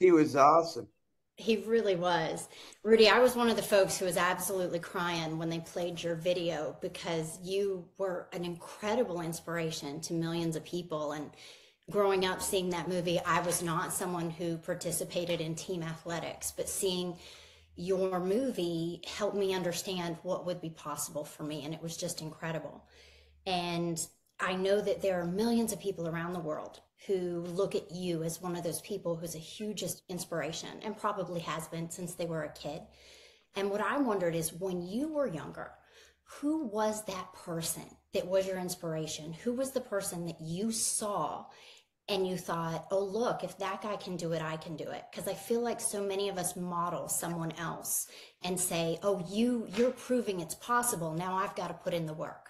He was awesome. He really was. Rudy, I was one of the folks who was absolutely crying when they played your video because you were an incredible inspiration to millions of people. And growing up seeing that movie, I was not someone who participated in team athletics, but seeing your movie helped me understand what would be possible for me. And it was just incredible. And I know that there are millions of people around the world who look at you as one of those people who's a huge inspiration and probably has been since they were a kid. And what I wondered is when you were younger, who was that person that was your inspiration? Who was the person that you saw and you thought, oh, look, if that guy can do it, I can do it? Because I feel like so many of us model someone else and say, oh, you, you're proving it's possible. Now I've got to put in the work.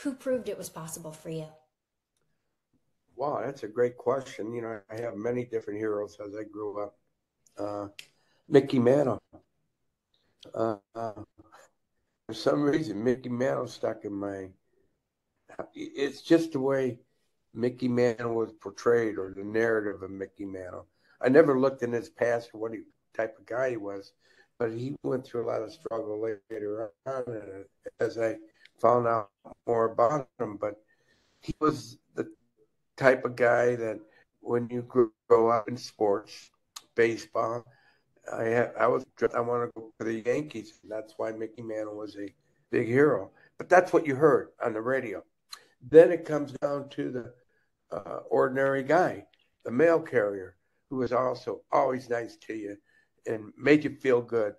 Who proved it was possible for you? Wow, that's a great question. You know, I have many different heroes as I grew up. Uh, Mickey Mantle. Uh, uh, for some reason, Mickey Mantle stuck in my. It's just the way Mickey Mantle was portrayed, or the narrative of Mickey Mantle. I never looked in his past what he, type of guy he was, but he went through a lot of struggle later on as I found out more about him. But he was the type of guy that when you grow up in sports, baseball, I I was I want to go for the Yankees. And that's why Mickey Mantle was a big hero. But that's what you heard on the radio. Then it comes down to the uh, ordinary guy, the mail carrier, who was also always nice to you and made you feel good,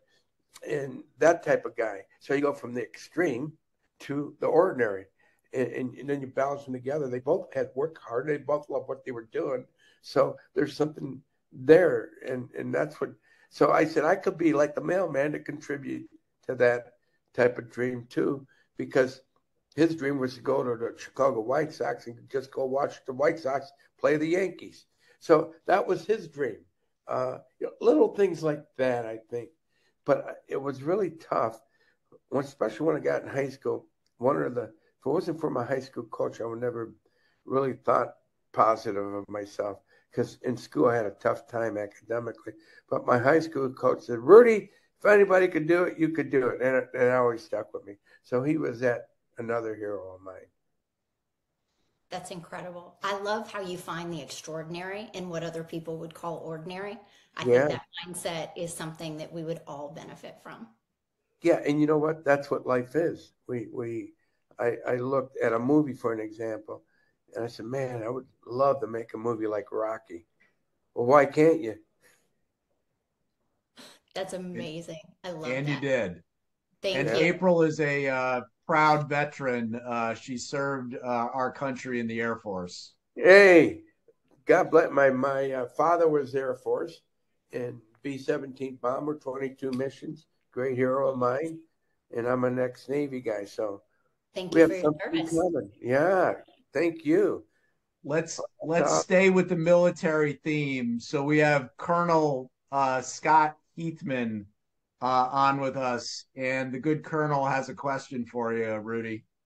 and that type of guy. So you go from the extreme to the ordinary. And, and, and, then you balance them together. They both had worked hard. They both loved what they were doing. So there's something there. And, and that's what, so I said, I could be like the mailman to contribute to that type of dream too, because his dream was to go to the Chicago White Sox and just go watch the White Sox play the Yankees. So that was his dream. Uh, you know, little things like that, I think. But it was really tough especially when I got in high school, one of the, if it wasn't for my high school coach, I would never really thought positive of myself because in school I had a tough time academically. But my high school coach said, Rudy, if anybody could do it, you could do it. And it, it always stuck with me. So he was that another hero of mine. That's incredible. I love how you find the extraordinary in what other people would call ordinary. I yeah. think that mindset is something that we would all benefit from. Yeah, and you know what? That's what life is. We we I, I looked at a movie for an example, and I said, "Man, I would love to make a movie like Rocky." Well, why can't you? That's amazing. I love and that. you did. Thank you. and you. April is a uh, proud veteran. Uh, she served uh, our country in the Air Force. Hey, God bless my my uh, father was Air Force in B seventeen bomber, twenty two missions great hero of mine, and I'm an ex Navy guy. So thank you for your service. Coming. Yeah, thank you. Let's let's uh, stay with the military theme. So we have Colonel uh, Scott Heathman uh, on with us, and the good Colonel has a question for you, Rudy.